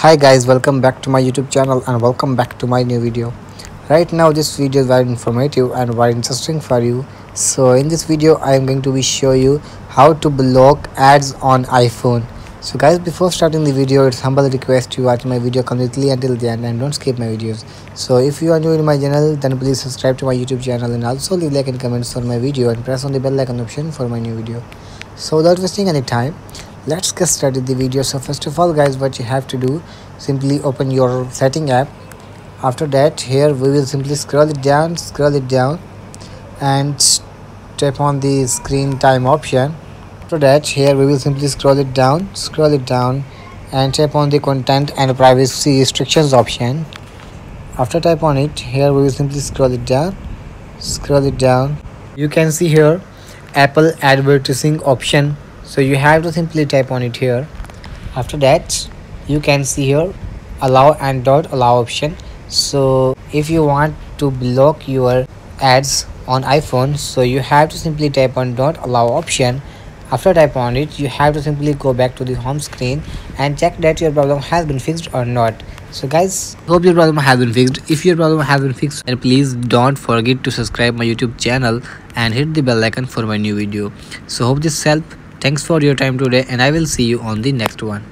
hi guys welcome back to my youtube channel and welcome back to my new video. Right now this video is very informative and very interesting for you. So in this video i am going to be show you how to block ads on iphone. So guys before starting the video it's humble request to watch my video completely until the end and don't skip my videos. So if you are new to my channel then please subscribe to my youtube channel and also leave like and comments on my video and press on the bell icon option for my new video. So without wasting any time let's get started the video. So first of all guys what you have to do simply open your setting app. After that here we will simply scroll it down scroll it down and tap on the screen time option. After that here we will simply scroll it down scroll it down and tap on the content and privacy restrictions option. After tap on it here we will simply scroll it down scroll it down. You can see here apple advertising option so you have to simply type on it here. After that you can see here allow and don't allow option. So if you want to block your ads on iphone so you have to simply type on don't allow option. After type on it you have to simply go back to the home screen and check that your problem has been fixed or not. So guys hope your problem has been fixed. If your problem has been fixed then please don't forget to subscribe my youtube channel and hit the bell icon for my new video. So hope this help Thanks for your time today and I will see you on the next one.